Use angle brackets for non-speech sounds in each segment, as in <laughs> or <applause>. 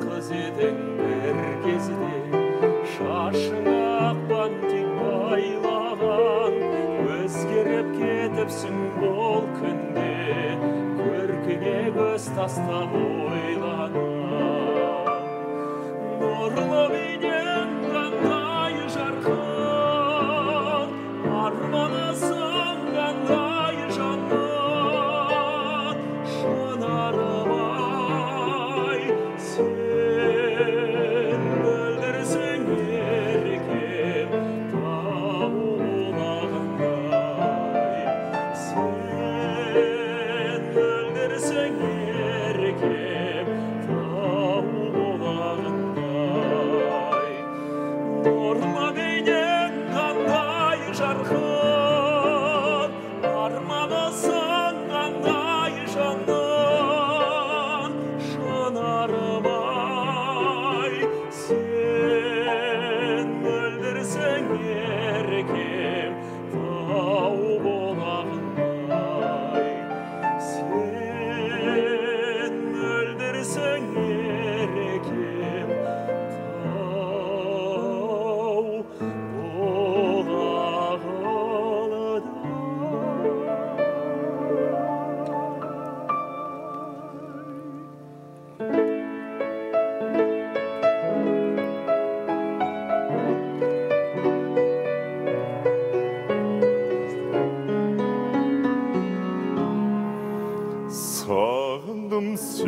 қыз едің бір кезде шашың ақ бантик байлаған өзгеріп кетіпсің бұл күнде көркіңе көз тастап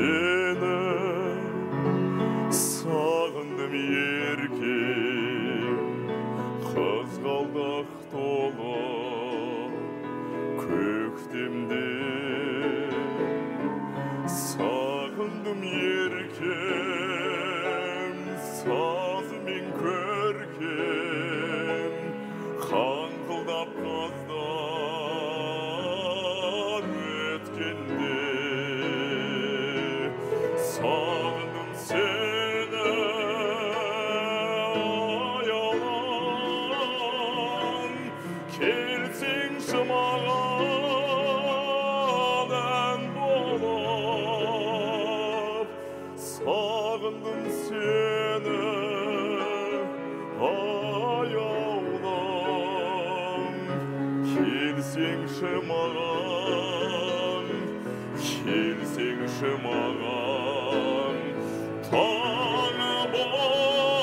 сені сағындым еркем қызғалдақ толы көктемде сағындым еркем келсеңші маған таңы болып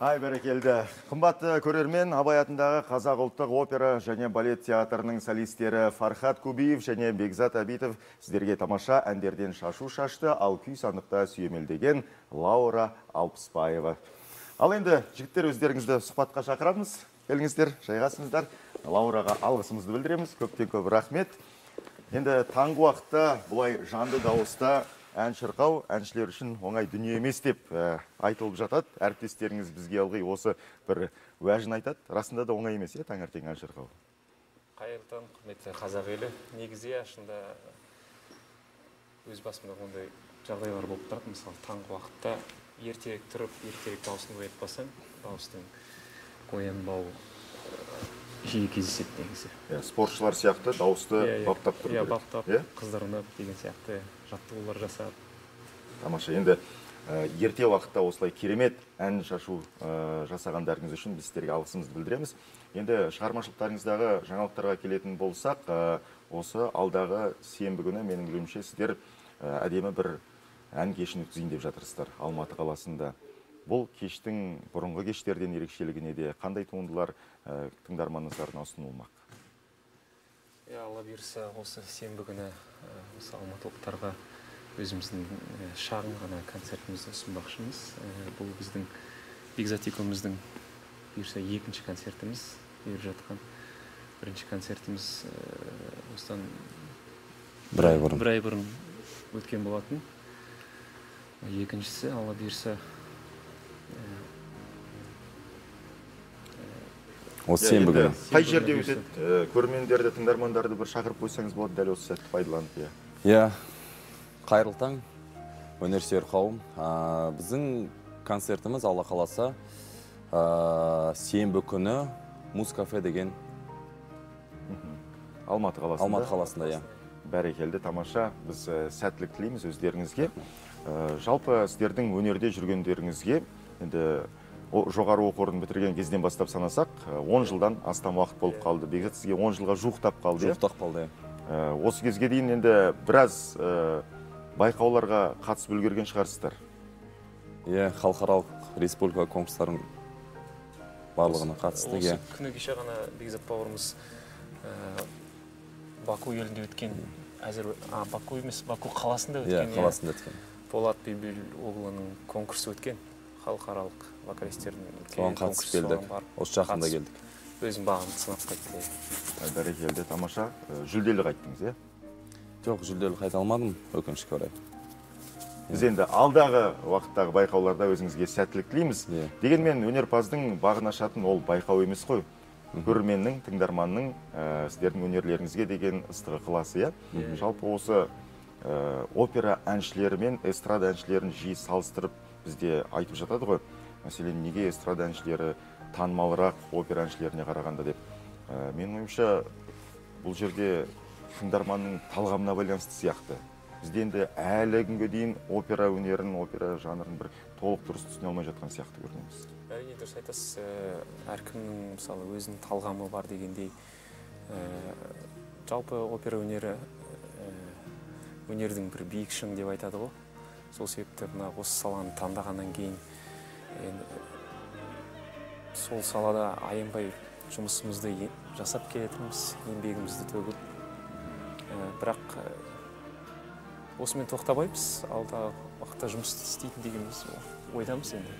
Ай бәрекелді. Қымбатты көрермен, Абай атындағы Қазақ ұлттық опера және балет театрының солистері Фархат Кубиев және Бекзат Абитов сіздерге тамаша әндерден шашу шашты, ал күй сандықта сүйемелдеген Лаура Алпыспаева. Ал енді жігіттер өздеріңізді сұхбатқа шақырамыз. Келіңіздер, жайғасыңыздар. Лаураға алғысымызды білдіреміз. Көптен көп рахмет. Енді таңғы уақытта бұлай жанды дауыста ән шырқау әншілер үшін оңай дүние емес деп ә, айтылып жатады. Әріптестеріңіз бізге ылғи осы бір уәжін айтады. Расында да оңай емес, е, таңертең ән шырқау. қайырлы құрметті қазақ елі негізі иә шынында өз басымда ондай жағдайлар болып тұрады мысалы таңғы уақытта ертерек тұрып ертерек дауысын оятпасаң дауыстың оянбауы э, жиі кездеседі негізі Иә, спортшылар сияқты дауысты баптап тұру иә баптап Иә? қыздарынып деген сияқты жаттығулар жасап Тамаша. Енді ә, ерте уақытта осылай керемет ән шашу ә, жасағандарыңыз үшін біз сіздерге алғысымызды білдіреміз. Енді шығармашылықтарыңыздағы жаңалықтарға келетін болсақ, ә, осы алдағы сенбі күні менің білуімше сіздер әдемі бір ән кешін өткізейін деп жатырсыздар Алматы қаласында. Бұл кештің бұрынғы кештерден ерекшелігі неде? Қандай туындылар ә, тыңдарманыңыздарына ұсынылмақ? иә алла бұйырса осы сенбі күні э, осы алматылықтарға өзіміздің э, шағын ғана концертімізді ұсынбақшымыз Э, бұл біздің бекзат екеуміздің бұйырса екінші концертіміз беріп жатқан бірінші концертіміз осыдан бір ай бұрын бір ай бұрын өткен болатын екіншісі алла бұйырса осы сенбі күні Қай жерде өтеді? Ә, көрермендерді, тыңдармандарды бір шақырып қойсаңыз болады дәл осы сәтті пайдаланып. Иә. иә қайырлы таң өнерсүйер қауым А, біздің концертіміз алла қаласа а, сенбі күні муз кафе деген Алматы қаласында. алматы қаласында иә бәрекелді тамаша біз ә, сәттілік тілейміз өздеріңізге Ә, жалпы сіздердің өнерде жүргендеріңізге енді жоғары оқу орнын бітірген кезден бастап санасақ ә, 10 жылдан астам уақыт болып қалды. Бекзат сізге 10 жылға жуықтап қалды иә? жуықтап қалды иә. Осы кезге дейін енді біраз ә, байқауларға қатысып үлгерген шығарсыздар. Иә халықаралық республика конкурстарын барлығына қатыстық осы иә. күні кеше ғана бекзат бауырымыз ә, баку елінде өткен әзір а баку емес баку қаласында иә өткен қаласында өткен. Болат бибилоглының конкурсы өткен. Халықаралық вокалистердің соған қатысып келдік осы жақында келдік. өзім бағымды сынап қайтты бәрекелді тамаша? Жүлделі қайттыңыз иә? Жоқ жүлделі қайта алмадым өкінішке орай. Біз енді алдағы уақыттағы байқауларда өзіңізге сәттілік тілейміз. Иә. дегенмен өнерпаздың бағын ашатын ол байқау емес қой. Көрерменнің тыңдарманның ә, сіздердің өнерлеріңізге деген ыстық ықыласы иә? Жалпы осы ә, опера әншілері мен эстрада әншілерін жиі салыстырып бізде айтып жатады ғой. Мәселен неге эстрада әншілері танымалырақ опера әншілеріне қарағанда деп. Ә, менің ойымша бұл жерде тыңдарманның талғамына байланысты сияқты. Бізде енді әлі күнге дейін опера өнерін опера жанрын бір толық дұрыс түсіне алмай жатқан сияқты көрінеміз. Әрине дұрыс айтасыз Ә, әркімнің мысалы өзінің талғамы бар дегендей ә, жалпы опера өнері ә, өнердің бір биік шыңы деп айтады ғой. Сол себепті мына осы саланы таңдағаннан кейін енді сол салада аянбай жұмысымызды е- жасап келе жатырмыз еңбегімізді төгіп. Ә, бірақ ә, осымен тоқтамаймыз алдағы уақытта жұмыс істейтін дегенбіз ойдамыз енді.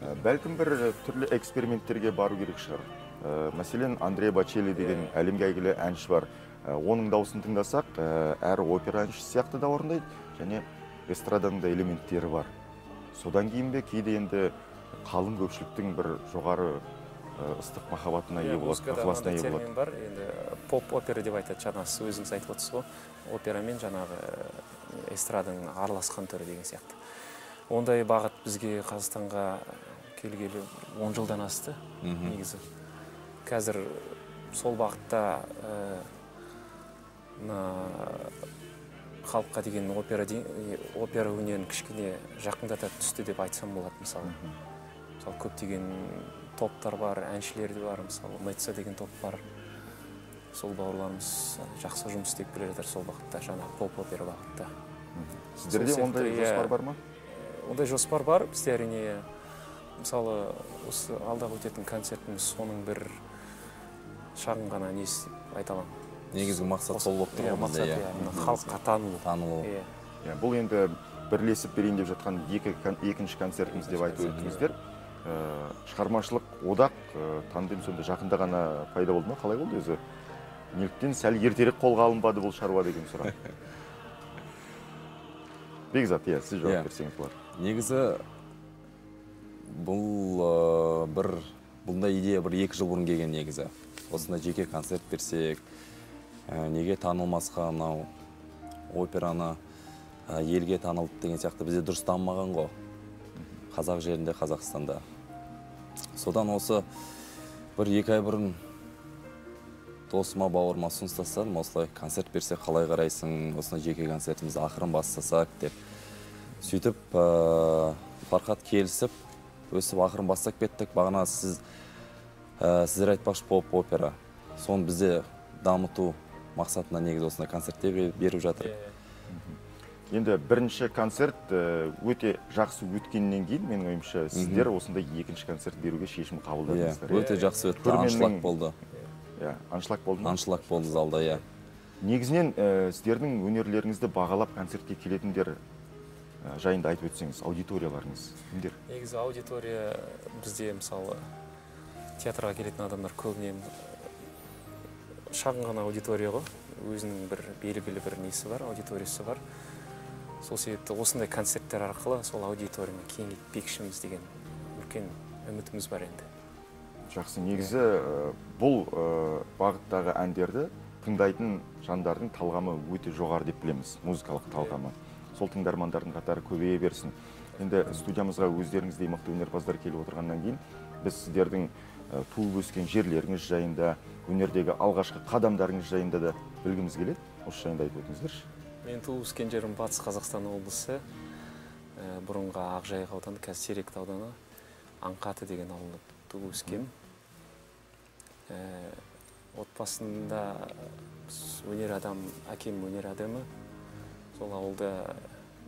Ә, бәлкім бір түрлі эксперименттерге бару керек шығар. Ә, мәселен андре бачелли деген әлемге әйгілі әнші бар. Оның дауысын тыңдасақ әр опера әншісі сияқты да орындайды. Және эстраданың да элементтері бар. Содан кейін бе кейде енді қалың көпшіліктің бір жоғары ыстық махаббатына ие Иә, болады музыкада ықыласына ие болады. бар. Енді поп опера деп айтады жаңағы сіз өзіңіз айтып отырсыз ғой. Опера мен жаңағы эстраданың араласқан түрі деген сияқты. Ондай бағыт бізге қазақстанға келгелі 10 жылдан асты негізі. Қазір сол бағытта мына халыққа деген опера де- опера өнерін кішкене жақындата түсті деп айтсам болады мысалы. Мысалы көптеген топтар бар әншілер де бар мысалы мэтса деген топ бар. Сол бауырларымыз жақсы жұмыс істеп келе жатыр сол бағытта жаңағы поп опера бағытта. Сіздерде ондай иә. жоспар бар ма? Ондай жоспар бар. Бізде әрине мысалы осы алдағы өтетін концертіміз соның бір шағын ғана несі айта аламын. Негізгі мақсат сол болып тұр Иә, ғой бізде иә. иә халыққа танылу. танылу. Иә. Иә, бұл енді бірлесіп берейін деп жатқан екі, екінші концертіміз деп айтып өттіңіздер. Ә, шығармашылық одақ ә, тандем сонда жақында ғана пайда болды ма? Қалай болды өзі? Неліктен сәл ертерек қолға алынбады бұл шаруа деген сұрақ. <laughs> Бекзат иә сіз жауап берсеңіз болады негізі бұл ә, бір бұндай идея бір екі жыл бұрын келген негізі. Осындай жеке концерт берсек неге танылмасқа мынау? Операны ә, елге танылып деген сияқты. Бізде дұрыс дамымаған ғой. Қазақ жерінде қазақстанда. Содан осы бір екі ай бұрын досыма бауырыма ұсыныс тастадым осылай концерт берсек қалай қарайсың осындай жеке концертімізді ақырын бастасақ деп сөйтіп ә, фархат келісіп өсіп ақырын бастап кеттік. Бағана сіз ә, сіздер айтпақшы поп опера. Соны бізде дамыту мақсатында негізі осындай концерттер бе- беріп жатыр. Енді бірінші концерт өте жақсы өткеннен кейін менің ойымша сіздер осындай екінші концерт беруге шешім иә қабылдадыңыздар өте жақсы өтті. аншлаг болды. Иә аншлаг болды ма? Аншлаг болды залда иә. Негізінен ә, сіздердің өнерлеріңізді бағалап концертке келетіндер жайында айтып өтсеңіз аудиторияларыңыз кімдер? Негізі аудитория бізде мысалы театрға келетін адамдар көбіне шағын ғана аудитория ғой. Өзінің бір белгілі бір несі бар аудиториясы бар. Сол себепті осындай концерттер арқылы сол аудиторияны кеңейтпекшіміз деген үлкен үмітіміз бар енді. Жақсы. Негізі бұл бағыттағы әндерді тыңдайтын жандардың талғамы өте жоғары деп білеміз. Музыкалық талғамы. Сол тыңдармандардың қатары көбейе берсін. Енді студиямызға өздеріңіздей мықты өнерпаздар келіп отырғаннан кейін біз сіздердің туып өскен жерлеріңіз жайында өнердегі алғашқы қадамдарыңыз жайында да білгіміз келеді. Осы жайында айтып өтіңіздерші. Мен туып өскен жерім батыс қазақстан облысы. Ә, бұрынғы ақжайық ауданы қазір теректі ауданы аңқаты деген ауылда туып өскем ә, отбасында өнер адам әкем өнер адамы. Сол ауылда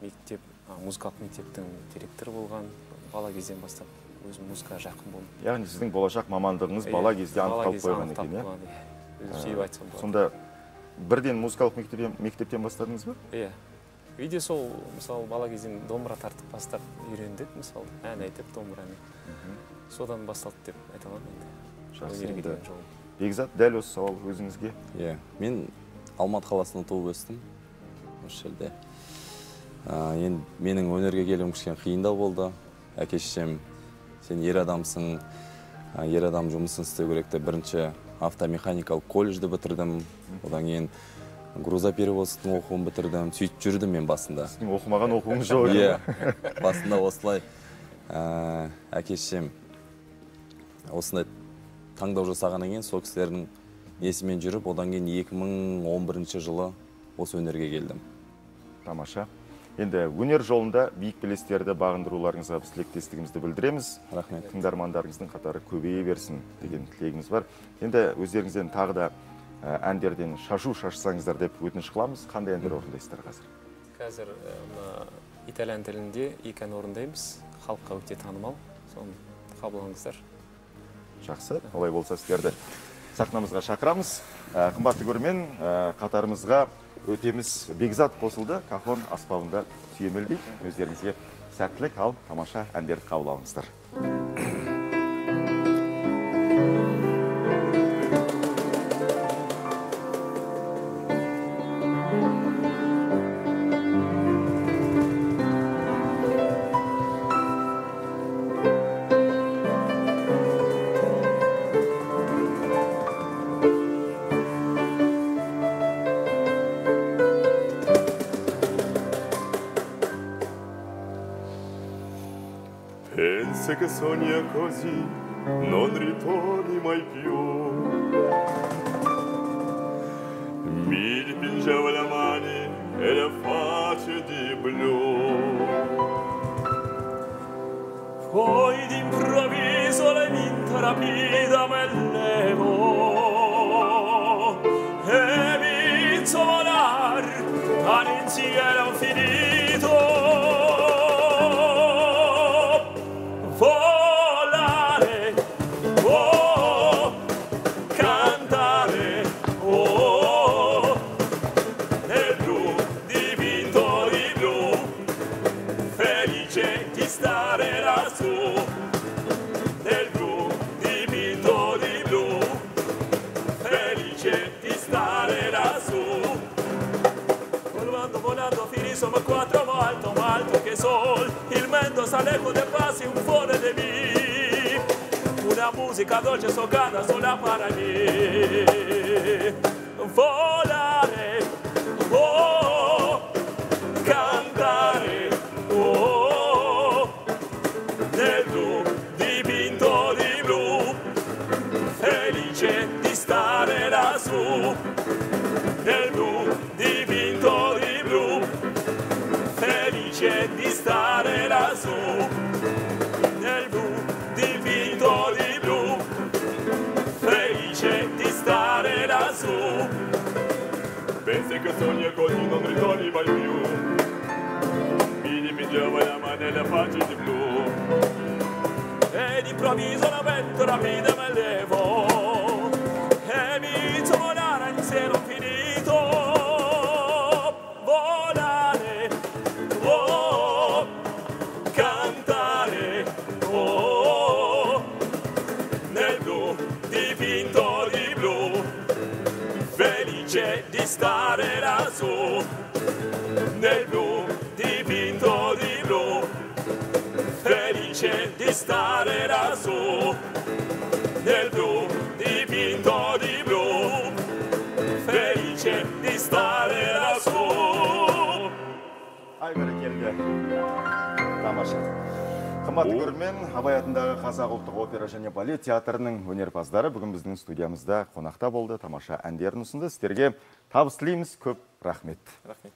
мектеп музыкалық мектептің директоры болған. Бала кезден бастап өзім музыкаға жақын болдым яғни сіздің болашақ мамандығыңыз бала кезде анықталып қойған екен иә? өзім сүйіп айтсам болады. сонда бірден музыкалық мектептен, мектептен бастадыңыз ба? Иә үйде сол мысалы бала кезден домбыра тартып бастап үйрендік мысалы ән айтып домбырамен содан басталды деп айта аламын енді. Жақсы енді. бекзат дәл осы сауал өзіңізге. Иә мен алматы қаласында туып өстім. Осы жерде. Ә, енді менің өнерге келуім кішкене қиындау болды. Әке шешем сен ер адамсың ер адам жұмысын істеу керек деп бірінші автомеханикалық колледжді бітірдім. Одан кейін грузоперевозканың оқуын бітірдім. Сөйтіп жүрдім мен басында. Сіздің оқымаған оқуыңыз жоқ иә ба? басында осылай ә, әке шешем осындай таңдау жасағаннан кейін сол кісілердің несімен жүріп одан кейін 2011 жылы осы өнерге келдім. Тамаша. Енді өнер жолында биік белестерді бағындыруларыңызға біз тілектестігімізді білдіреміз. Рахмет. Тыңдармандарыңыздың қатары көбейе берсін деген тілегіміз бар. Енді өздеріңізден тағы да ә, әндерден шашу шашсаңыздар деп өтініш қыламыз. Қандай әндер орындайсыздар қазір? Қазір ә, мына итальян тілінде екі ән орындаймыз. Халыққа өте танымал. Соны қабылдаңыздар. Жақсы. Олай болса сіздерді сахнамызға шақырамыз. Ә, қымбатты көрермен ә, қатарымызға өтеміз бекзат қосылды. Кахон аспабында сүйемелдейді өздеріңізге сәттілік ал. Тамаша әндерді қабыл алыңыздар. pensa che sogna così non ritorni mai più. Mi dipingeva le mani e le facce di blu. Poi d'improvviso le vinta rapida me levo cosa de paz y un fuera de mí. Una música dolce socada sola para mí. Volaré. sogni non ritorni mai più. Mi dipingevo la mano e le facce di blu. Ed improvviso la ventura mi levo. Felice di stare lassù nel blu dipinto di blu. Felice di stare lassù ай бәрекелді. Тамаша. Қымбатты көрермен абай атындағы қазақ ұлттық опера және балет театрының өнерпаздары бүгін біздің студиямызда қонақта болды. Тамаша әндерін ұсынды. Сіздерге табыс тілейміз. Көп рахмет. Рахмет.